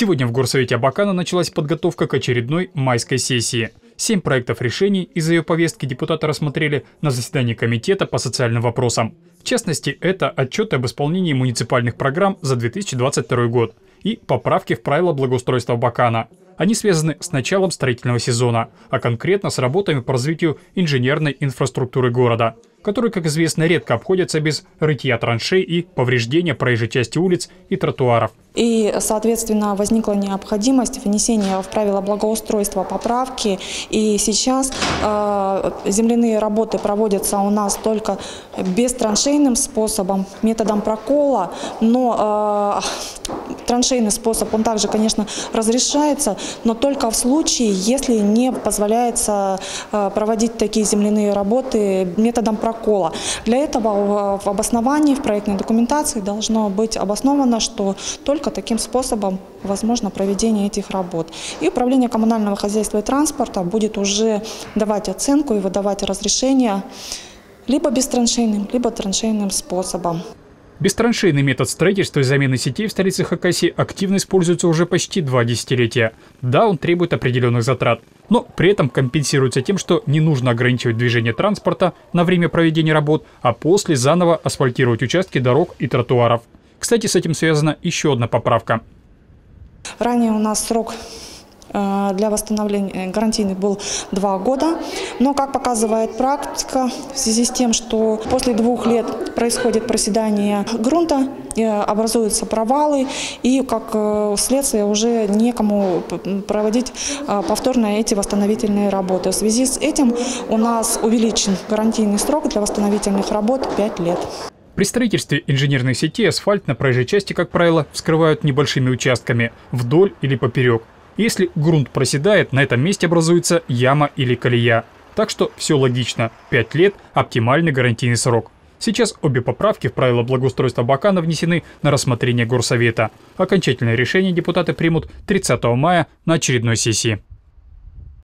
Сегодня в Горсовете Абакана началась подготовка к очередной майской сессии. Семь проектов решений из ее повестки депутаты рассмотрели на заседании Комитета по социальным вопросам. В частности, это отчеты об исполнении муниципальных программ за 2022 год и поправки в правила благоустройства Бакана. Они связаны с началом строительного сезона, а конкретно с работами по развитию инженерной инфраструктуры города – которые, как известно, редко обходятся без рытья траншей и повреждения проезжей части улиц и тротуаров. И, соответственно, возникла необходимость внесения в правила благоустройства поправки. И сейчас э, земляные работы проводятся у нас только бестраншейным способом, методом прокола, но э, траншейный способ, он также, конечно, разрешается, но только в случае, если не позволяется э, проводить такие земляные работы методом прокола. Для этого в обосновании, в проектной документации должно быть обосновано, что только таким способом возможно проведение этих работ. И управление коммунального хозяйства и транспорта будет уже давать оценку и выдавать разрешение либо бестраншейным, либо траншейным способом. Бестраншейный метод строительства и замены сетей в столице Хакасии активно используется уже почти два десятилетия. Да, он требует определенных затрат, но при этом компенсируется тем, что не нужно ограничивать движение транспорта на время проведения работ, а после заново асфальтировать участки дорог и тротуаров. Кстати, с этим связана еще одна поправка. Ранее у нас срок для восстановления э, гарантийный был два года. Но, как показывает практика, в связи с тем, что после двух лет происходит проседание грунта, э, образуются провалы, и как следствие уже некому проводить повторно эти восстановительные работы. В связи с этим у нас увеличен гарантийный срок для восстановительных работ 5 лет. При строительстве инженерных сетей асфальт на проезжей части, как правило, вскрывают небольшими участками, вдоль или поперек. Если грунт проседает, на этом месте образуется яма или колея. Так что все логично. 5 лет – оптимальный гарантийный срок. Сейчас обе поправки в правила благоустройства Бакана внесены на рассмотрение Горсовета. Окончательное решение депутаты примут 30 мая на очередной сессии.